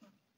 this.